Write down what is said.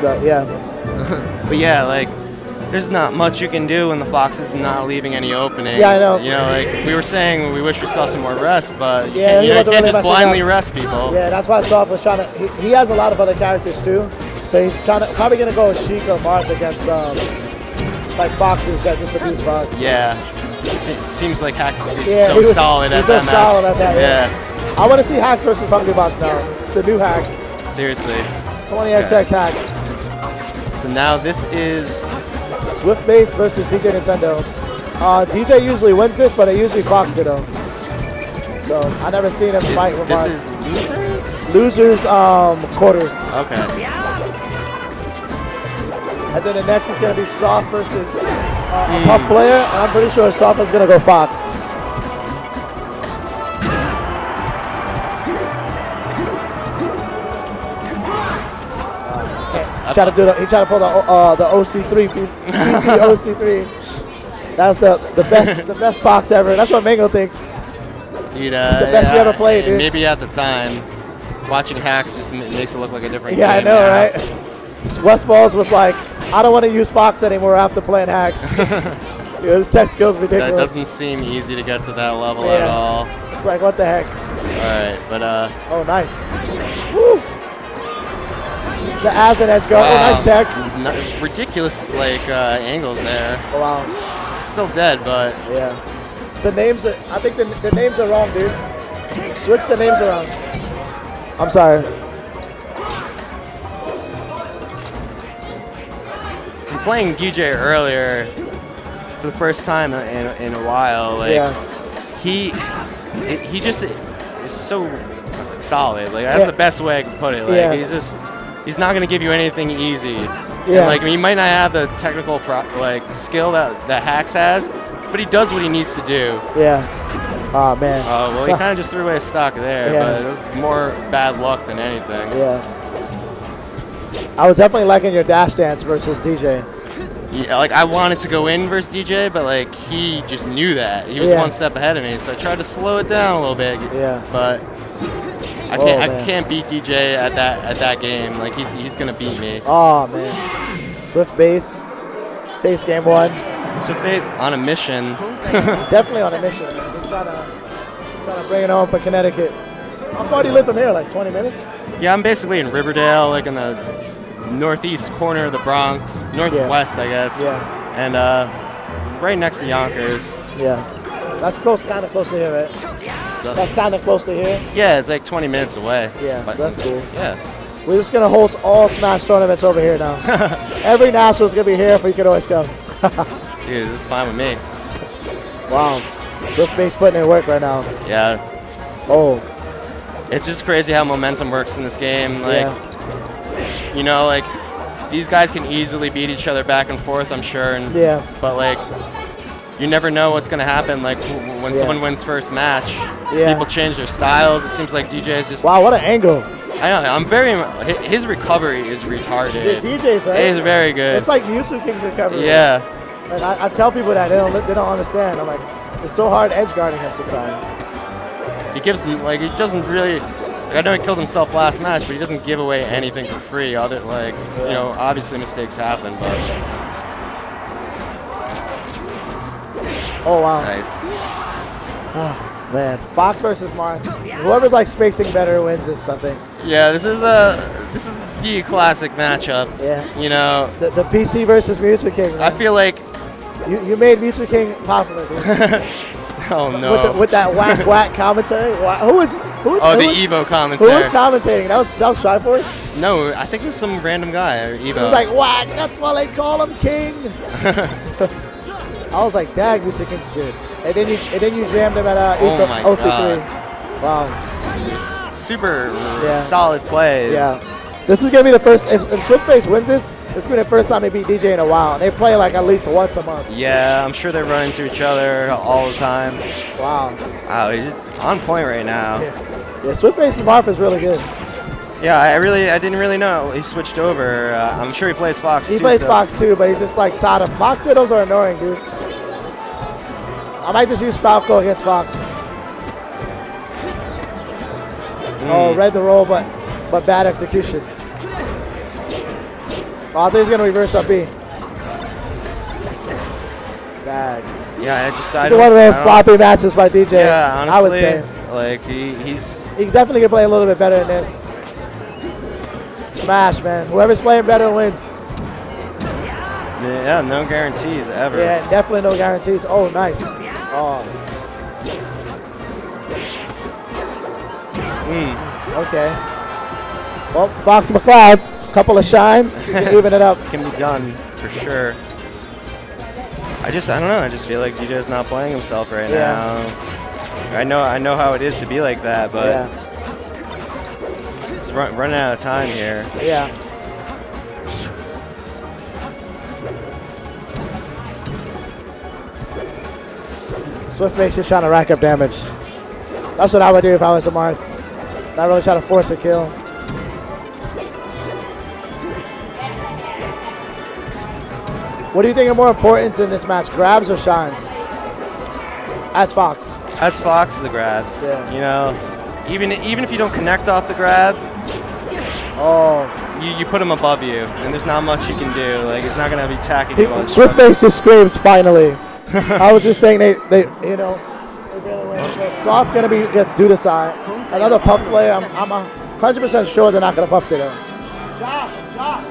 But yeah. but yeah, like there's not much you can do when the fox is not leaving any openings. Yeah, I know. You know, like we were saying, we wish we saw some more rest, but you Yeah, can't, you know, can't really just blindly rest people. Yeah, that's why Soft was trying to. He, he has a lot of other characters too, so he's trying to probably gonna go Sheik or Marth against um, like foxes that just abuse fox. Yeah. It seems like Hax is Yeah, so was- solid at so that match. solid at that, yeah. yeah. I want to see Hax versus Hungrybox now. The new Hax, Seriously. 20XX Hacks. So now this is Swiftbass versus DJ Nintendo. Uh, DJ usually wins this, but it usually Fox it though. So I never seen him is- fight with this is losers. Losers um, quarters. Okay. And then the next is going to be Soft versus uh, a Puff player. And I'm pretty sure Soft is going to go Fox. He tried to do the, he tried to pull the uh, the OC3 PC OC3. That's the the best the best Fox ever. That's what Mango thinks. Dude, uh, the best you yeah, ever played, dude. Maybe at the time, watching Hax just makes it look like a different Yeah, I know, now. right? Westballz was like, I don't want to use Fox anymore after playing Hax. yeah, his tech skills ridiculous. That doesn't seem easy to get to that level Yeah. at all. It's like what the heck? All right, but uh, Oh, nice. Woo. The as and edge guard. Oh, nice tech. ridiculous like uh, angles there. Oh, wow. Still dead, but Yeah. The names are. I think the, the names are wrong, dude. Switch the names around. I'm sorry. from playing DJ earlier for the first time in, in a while, like Yeah. he he just is so solid. Like that's Yeah. the best way I can put it. Like Yeah. he's just he's not gonna give you anything easy. Yeah. And, like he might not have the technical pro- like skill that that Hax has, but he does what he needs to do. Yeah. Oh man. Oh well, he kind of just threw away his stock there, Yeah. but it was more bad luck than anything. Yeah. I was definitely liking your dash dance versus DJ. Yeah, like I wanted to go in versus DJ, but like he just knew that he was Yeah. one step ahead of me, so I tried to slow it down a little bit. Yeah. But I can't. I can't beat DJ at that at that game. Like he's he's gonna beat me. Oh man. Swiftbass. Takes game one. So Faye's on a mission. Definitely on a mission. He's trying to trying to bring it home for Connecticut. How far do you live from here? Like 20 minutes? yeah, I'm basically in Riverdale, like in the northeast corner of the Bronx, northwest, I guess. Yeah. And uh, right next to Yonkers. Yeah. That's close, kind of close to here, right? So, That's kind of close to here. yeah, it's like 20 minutes away. Yeah, But- so that's cool. Yeah. We're just gonna host all Smash tournaments over here now. Every national's gonna be here, but you can always come. Dude, it's fine with me. wow. Swift putting in work right now. Yeah. Oh, It's just crazy how momentum works in this game. Like, yeah. you know, like these guys can easily beat each other back and forth, I'm sure. And, Yeah. But like, you never know what's gonna happen. Like when Yeah. someone wins first match, Yeah. people change their styles. It seems like DJ is just. Wow, what an angle. I know. I'm very. His recovery is retarded. The DJs, right? Is very good. It's like Mewtwo King's recovery. yeah. And I, I tell people that they don't they don't understand. I'm like, it's so hard edge guarding him sometimes. He gives them like he doesn't really. Like, I know he killed himself last match, but he doesn't give away anything for free. Other like you know, obviously mistakes happen, but Oh wow. nice. Oh, man, Fox versus Marth. Whoever's like spacing better wins this something. Yeah, this is a this is the classic matchup. Yeah. You know, The, the PC versus Mewtwo King. I feel like you, you made Mewtwo King popular. Oh no. with, the, with that whack whack commentary. Who was who, oh, who the was, Evo who was commentary. commentating? That was that was Triforce. no, I think it was some random guy or Evo. He was like whack. That's why they call him King. I was like, dag, Mewtwo King's good. And then you and then you jammed him at uh, Oh ESO my OC3. Wow. S- super Yeah. solid play. Yeah. This is gonna be the first. If, if Swiftbass wins this, it's gonna be the first time they beat DJ in a while. And they play like at least once a month. Yeah, I'm sure they run into each other all the time. Wow. Wow, he's just on point right now. Yeah. Yeah. Swiftbass's Marth is really good. Yeah, I really, I didn't really know he switched over. Uh, I'm sure he plays Fox He too. plays so- Fox too, but he's just like tired of Fox Dittos are annoying, dude. I might just use Falco against Fox. Oh, Mm. read the roll, but but bad execution. Oh, I think he's gonna reverse up B. Bag. Yeah, I just I It's one of those sloppy matches by DJ. Yeah, I would honestly, say like he, he's he definitely can play a little bit better than this. Smash, man. Whoever's playing better wins. yeah, no guarantees ever. Yeah, definitely no guarantees. Oh, nice. Oh. Mm, Okay. Well, Fox McCloud, a couple of shines, even it up. can be done for sure. I just I don't know. I just feel like DJ's not playing himself right Yeah. now. I know I know how it is to be like that, but Yeah, it's run, running out of time here. yeah. Swift makes just trying to rack up damage. That's what I would do if I was a Marth. Not really try to force a kill. What do you think are more important in this match, grabs or shines? As Fox. As Fox, the grabs. Yeah. You know, even even if you don't connect off the grab, Oh, you, you put him above you, and there's not much you can do. Like it's not gonna be attacking you on Swiftbass just screams finally. I was just saying they, they you know, they're gonna win. So soft gonna be gets due to side. Another puff play. I'm I'm a hundred percent sure they're not puff to them. Josh, Josh.